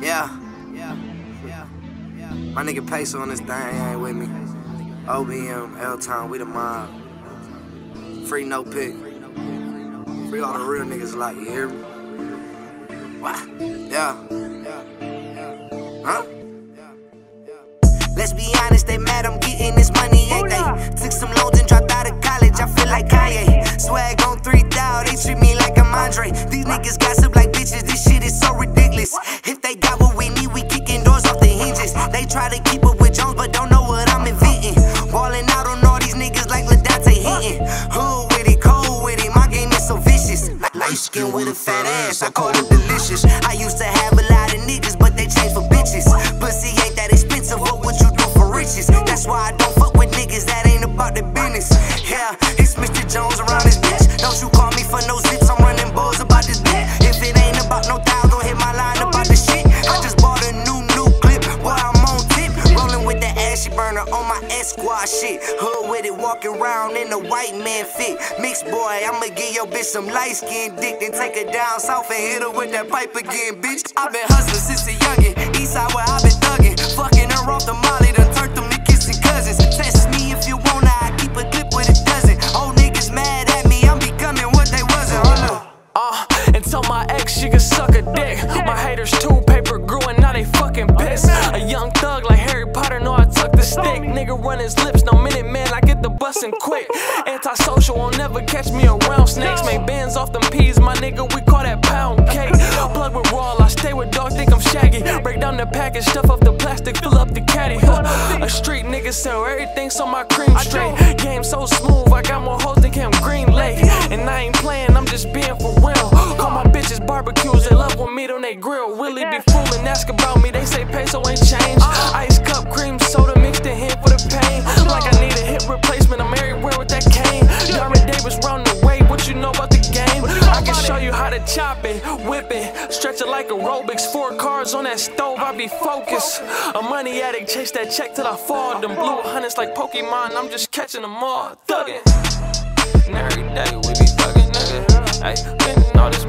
Yeah. Yeah. Yeah. Yeah. My nigga Peso on this thing, ain't with me. OBM, L Town, we the mob. Free no pick. Free all the real niggas like, you hear me? What? Yeah. Huh? Let's be honest, they mad I'm getting this money, ain't they? Took some loans and dropped niggas gossip like bitches, this shit is so ridiculous. If they got what we need, we kicking doors off the hinges. They try to keep up with Jones, but don't know what I'm inventing. Ballin' out on all these niggas like LaDante hitting. Hood with it, cold with it, my game is so vicious. Light skin with a fat ass, I call it burner on my Esquire shit. Hood with it, walking around in a white man fit. Mixed boy, I'ma give your bitch some light skin dick, then take her down south and hit her with that pipe again, bitch. i been hustling since a youngin', east side where i been thuggin'. Fucking her off the run his lips, no minute man, I get the bussin' quick. Antisocial won't never catch me around snakes. Make bands off them peas, my nigga, we call that pound cake. Plug with raw, I stay with dog, think I'm shaggy. Break down the package, stuff up the plastic, fill up the caddy. Huh. A street nigga sell everything, so my cream straight. Game so smooth, I got more hoes than Camp Green Lake. And I ain't playing, I'm just being for real. Call my bitches barbecues, they love when meat on they grill. Willie be fooling, ask about me, show you how to chop it, whip it, stretch it like aerobics. Four cars on that stove, I be focused. A money addict, chase that check till I fall. Them blue hunters like Pokemon, I'm just catching them all. Thuggin'. And every day we be thuggin', nigga. Ay, all this